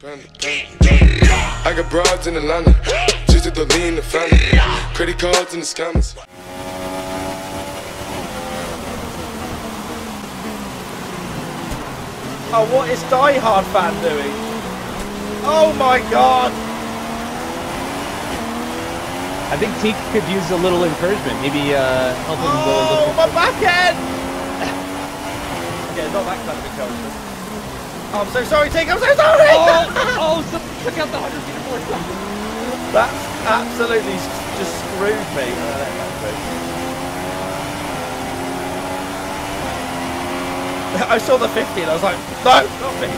I got broads in Atlanta, just to the lean the family, credit cards in the scammers. Oh, what is Die Hard fan doing? Oh my god! I think Teak could use a little encouragement. Maybe uh, help him go a little. Oh, my bit. back end! okay, not that kind of encouragement. Oh, I'm so sorry, Teak, I'm so sorry! Oh, oh, something took out the 100 meter board. That's absolutely just screwed me. That. I saw the 50 and I was like, no, not 50.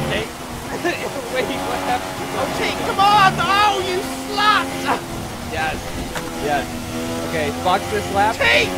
Wait, what happened? Oh, Teak, come on! Oh, you slut! Yes. Yes. Okay, box this lap. Teak!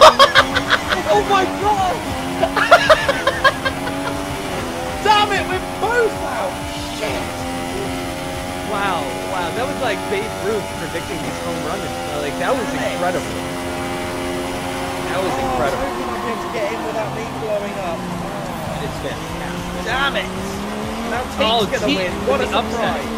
Oh my god! Damn it, we're both out! Shit! Wow, wow, that was like Babe Ruth predicting his home run. Like that was incredible. That was Oh, I was incredible. hoping I'd be able to get in without me blowing up. It's fantastic. Damn it! Now Teak's Oh, gonna win. What a the upset. surprise!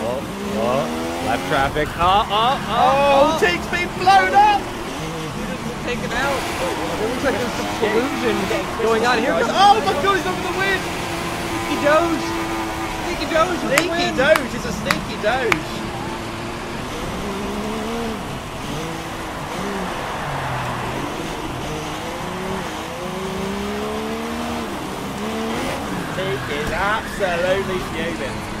Oh, oh, left traffic. Uh, uh, uh, oh, oh, oh, Oh, oh. Teak's been blown up! taken out. It looks like there's some collusion going on here. Oh my god, he's over the win! Sneaky Doge. Sneaky Doge Sneaky. Doge is a sneaky Doge. Teak is absolutely fuming.